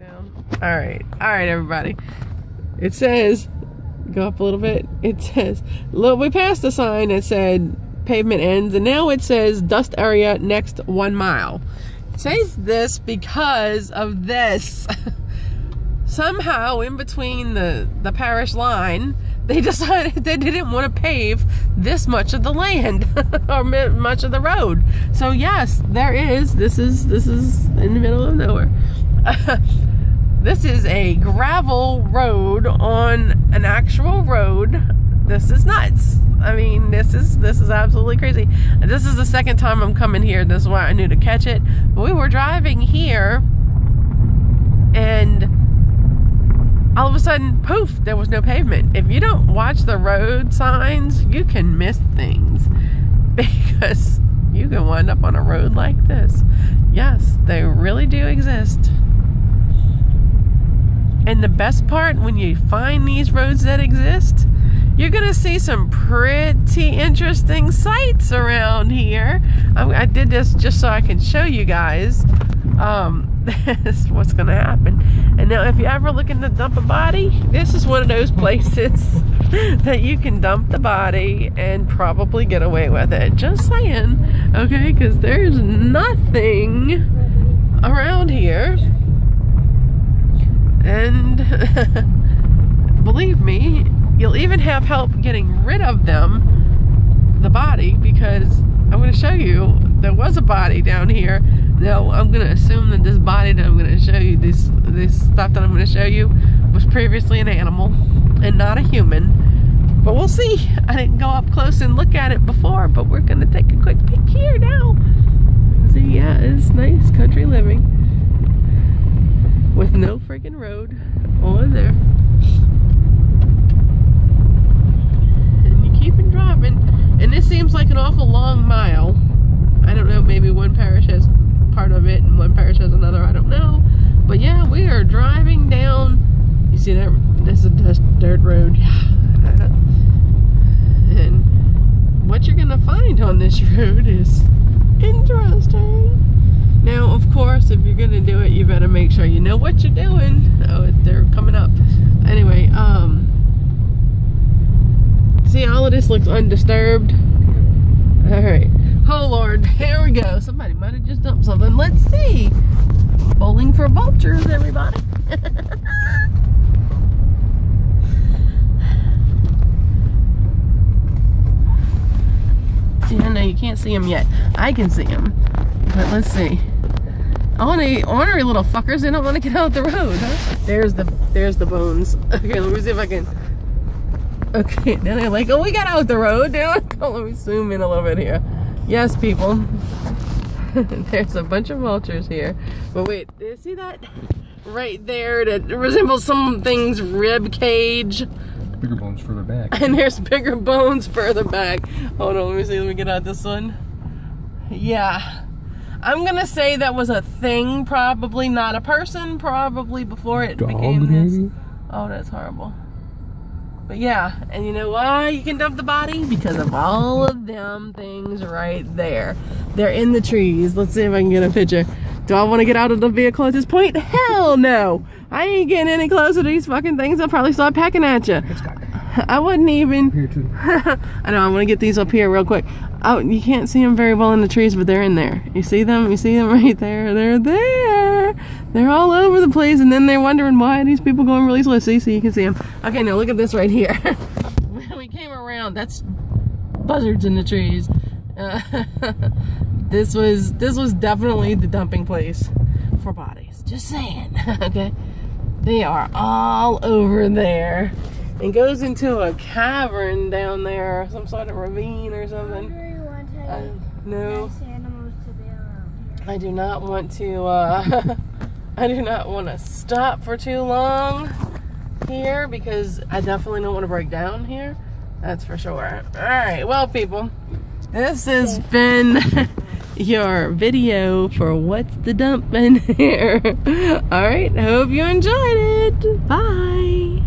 down. All right, all right, everybody. It says, go up a little bit. It says, look, we passed a sign that said pavement ends, and now it says dust area next one mile. It says this because of this. Somehow, in between the the parish line, they decided they didn't want to pave this much of the land or much of the road. So yes, there is. This is this is in the middle of nowhere. This is a gravel road on an actual road. This is nuts. I mean, this is this is absolutely crazy. This is the second time I'm coming here. This is why I knew to catch it. But we were driving here and all of a sudden, poof, there was no pavement. If you don't watch the road signs, you can miss things because you can wind up on a road like this. Yes, they really do exist. And the best part, when you find these roads that exist, you're going to see some pretty interesting sights around here. I, I, did this just so I can show you guys. Um, what's gonna happen. And now if you're ever looking to dump a body, this is one of those places that you can dump the body and probably get away with it. Just saying, okay, because there's nothing around here. Believe me, you'll even have help getting rid of them, the body, because I'm gonna show you, there was a body down here now I'm gonna assume that this body that I'm gonna show you, this this stuff that I'm gonna show you, was previously an animal and not a human. But we'll see. I didn't go up close and look at it before, but we're gonna take a quick peek here now. See, yeah, it's nice country living with no freaking road on there. And you keep it driving, and this seems like an awful long mile. I don't know, maybe one parish has part of it and one parish has another, I don't know. But yeah, we are driving down, you see that, this is a dirt road, yeah. and what you're gonna find on this road is interesting. Now, of course, if you're gonna do it, you better make sure you know what you're doing. Oh, they're coming up. Anyway, um, see all of this looks undisturbed. All right. Oh Lord, here we go. Somebody might have just dumped something. Let's see. Bowling for vultures, everybody. yeah, no, you can't see them yet. I can see them. But let's see. Oh, they ornery little fuckers. They don't want to get out the road, huh? There's the there's the bones. Okay, let me see if I can. Okay, then they're like, oh, we got out the road. Oh, let me zoom in a little bit here. Yes, people. There's a bunch of vultures here. But wait, did you see that? Right there that resembles something's rib cage. Bigger bones further back. And there's bigger bones further back. Hold on, let me see. Let me get out this one. Yeah. I'm gonna say that was a thing, probably not a person, probably before it Dog, became this. maybe? Oh, that's horrible. But yeah, and you know why you can dump the body? Because of all of them things right there. They're in the trees. Let's see if I can get a picture. Do I want to get out of the vehicle at this point? Hell no! I ain't getting any closer to these fucking things. I'll probably start pecking at you. I wouldn't even. Here too. I know, I want to get these up here real quick. Oh, you can't see them very well in the trees, but they're in there. You see them? You see them right there? They're there. They're all over the place, and then they're wondering why these people going really slow. See, so you can see them. Okay, now look at this right here. we came around. That's buzzards in the trees. Uh, this was this was definitely the dumping place for bodies. Just saying. okay, they are all over there. It goes into a cavern down there, some sort of ravine or something. Uh, no. I do not want to, uh, I do not want to stop for too long here because I definitely don't want to break down here. That's for sure. All right, well, people, this has been your video for what's the dump in here. All right, hope you enjoyed it. Bye.